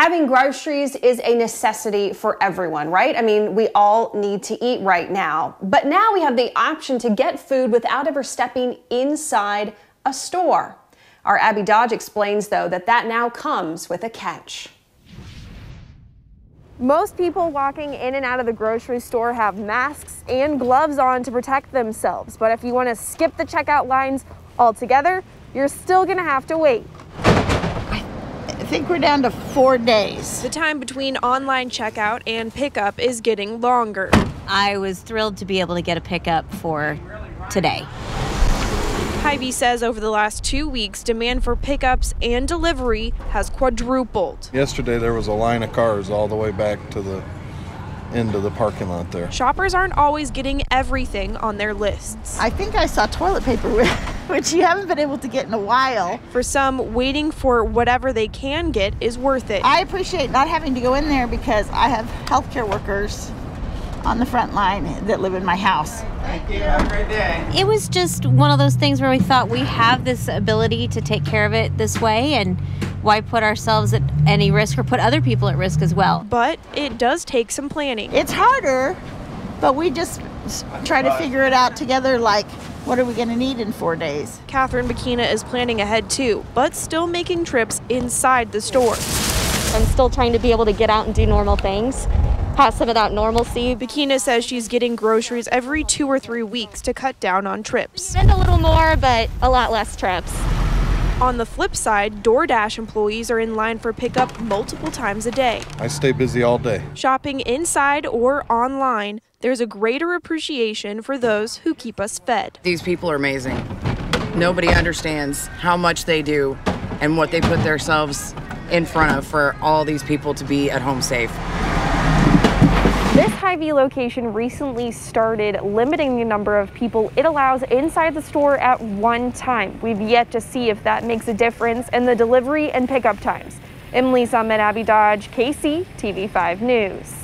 Having groceries is a necessity for everyone, right? I mean, we all need to eat right now. But now we have the option to get food without ever stepping inside a store. Our Abby Dodge explains, though, that that now comes with a catch. Most people walking in and out of the grocery store have masks and gloves on to protect themselves. But if you want to skip the checkout lines altogether, you're still going to have to wait. I think we're down to four days. The time between online checkout and pickup is getting longer. I was thrilled to be able to get a pickup for today. Hy-Vee says over the last two weeks, demand for pickups and delivery has quadrupled. Yesterday, there was a line of cars all the way back to the end of the parking lot there. Shoppers aren't always getting everything on their lists. I think I saw toilet paper, which you haven't been able to get in a while. For some, waiting for whatever they can get is worth it. I appreciate not having to go in there because I have healthcare workers on the front line that live in my house. Thank you. Have a great day. It was just one of those things where we thought we have this ability to take care of it this way and why put ourselves at any risk or put other people at risk as well. But it does take some planning. It's harder, but we just try to figure it out together like what are we going to need in four days? Catherine Bikina is planning ahead too, but still making trips inside the store. I'm still trying to be able to get out and do normal things have some of that normalcy. Bikina says she's getting groceries every two or three weeks to cut down on trips. Spend a little more, but a lot less trips. On the flip side, DoorDash employees are in line for pickup multiple times a day. I stay busy all day. Shopping inside or online, there's a greater appreciation for those who keep us fed. These people are amazing. Nobody understands how much they do and what they put themselves in front of for all these people to be at home safe. Hy-Vee location recently started limiting the number of people it allows inside the store at one time. We've yet to see if that makes a difference in the delivery and pickup times. in Lee's Summit, Abby Dodge, KC, TV5 News.